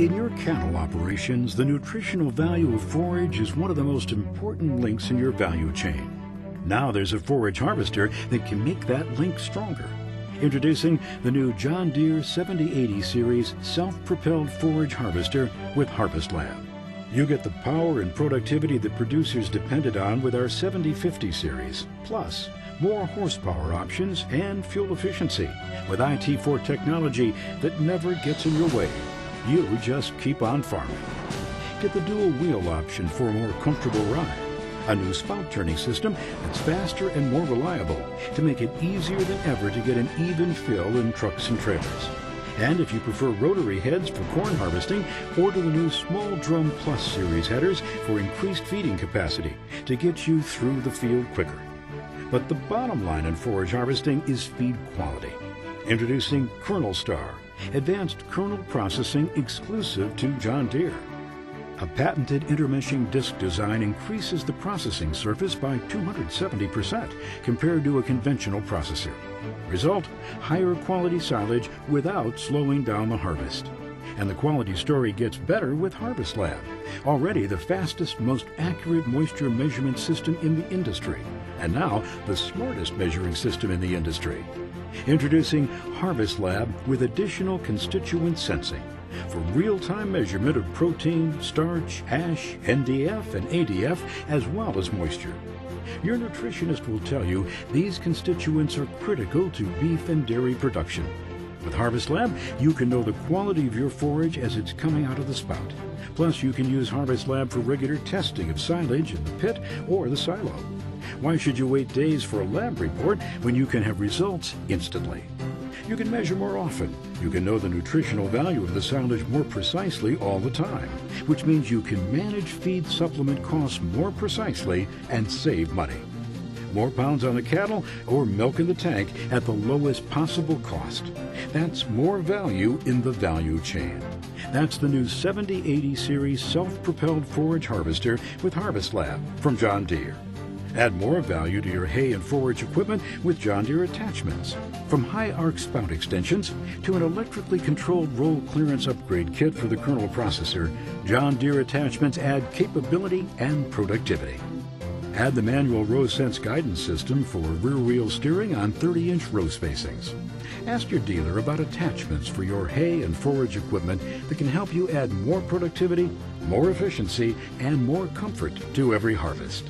In your cattle operations, the nutritional value of forage is one of the most important links in your value chain. Now there's a forage harvester that can make that link stronger. Introducing the new John Deere 7080 series self-propelled forage harvester with Harvest Lab. You get the power and productivity that producers depended on with our 7050 series, plus more horsepower options and fuel efficiency with IT4 technology that never gets in your way. You just keep on farming. Get the dual wheel option for a more comfortable ride. A new spout turning system that's faster and more reliable to make it easier than ever to get an even fill in trucks and trailers. And if you prefer rotary heads for corn harvesting, order the new Small Drum Plus series headers for increased feeding capacity to get you through the field quicker. But the bottom line in forage harvesting is feed quality. Introducing Kernel Star, advanced kernel processing exclusive to John Deere. A patented intermeshing disc design increases the processing surface by 270% compared to a conventional processor. Result, higher quality silage without slowing down the harvest. And the quality story gets better with Harvest Lab, already the fastest, most accurate moisture measurement system in the industry, and now the smartest measuring system in the industry. Introducing Harvest Lab with additional constituent sensing for real-time measurement of protein, starch, ash, NDF, and ADF, as well as moisture. Your nutritionist will tell you these constituents are critical to beef and dairy production. With Harvest Lab, you can know the quality of your forage as it's coming out of the spout. Plus, you can use Harvest Lab for regular testing of silage in the pit or the silo. Why should you wait days for a lab report when you can have results instantly? You can measure more often. You can know the nutritional value of the silage more precisely all the time, which means you can manage feed supplement costs more precisely and save money. More pounds on the cattle or milk in the tank at the lowest possible cost. That's more value in the value chain. That's the new 7080 series self-propelled forage harvester with Harvest Lab from John Deere. Add more value to your hay and forage equipment with John Deere attachments. From high arc spout extensions to an electrically controlled roll clearance upgrade kit for the kernel processor, John Deere attachments add capability and productivity. Add the manual row sense guidance system for rear wheel steering on 30 inch row spacings. Ask your dealer about attachments for your hay and forage equipment that can help you add more productivity, more efficiency, and more comfort to every harvest.